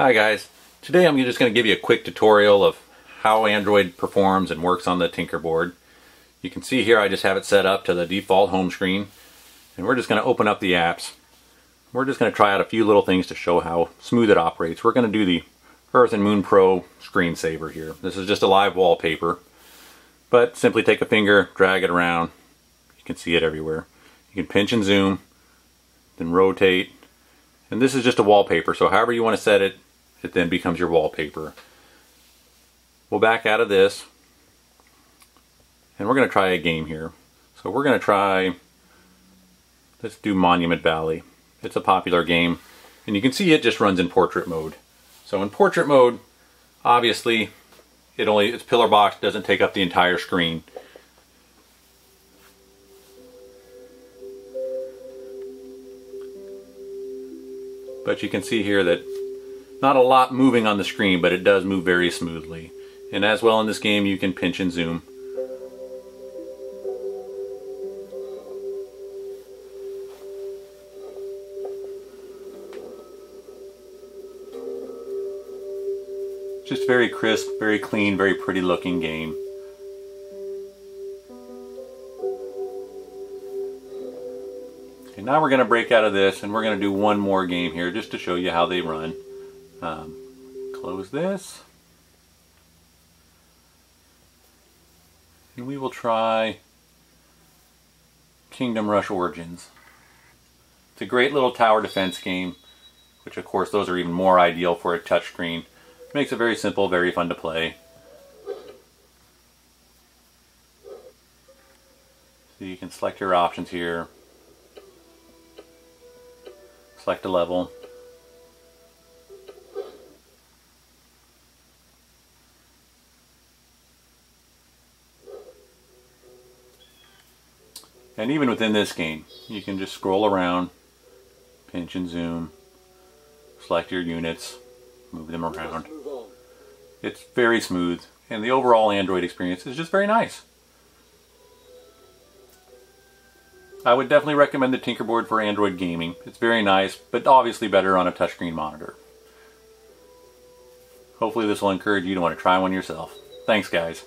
Hi guys, today I'm just going to give you a quick tutorial of how Android performs and works on the Tinkerboard. You can see here I just have it set up to the default home screen and we're just going to open up the apps. We're just going to try out a few little things to show how smooth it operates. We're going to do the Earth and Moon Pro screensaver here. This is just a live wallpaper but simply take a finger, drag it around, you can see it everywhere. You can pinch and zoom, then rotate, and this is just a wallpaper so however you want to set it it then becomes your wallpaper. We'll back out of this and we're going to try a game here. So we're going to try, let's do Monument Valley. It's a popular game and you can see it just runs in portrait mode. So in portrait mode, obviously it only, its pillar box doesn't take up the entire screen. But you can see here that not a lot moving on the screen, but it does move very smoothly. And as well in this game, you can pinch and zoom. Just very crisp, very clean, very pretty looking game. Okay, now we're going to break out of this and we're going to do one more game here just to show you how they run. Um, close this. And we will try Kingdom Rush Origins. It's a great little tower defense game, which of course those are even more ideal for a touchscreen. Makes it very simple, very fun to play. So you can select your options here. Select a level. And even within this game, you can just scroll around, pinch and zoom, select your units, move them around. It's very smooth, and the overall Android experience is just very nice. I would definitely recommend the Tinkerboard for Android gaming. It's very nice, but obviously better on a touchscreen monitor. Hopefully this will encourage you to want to try one yourself. Thanks guys.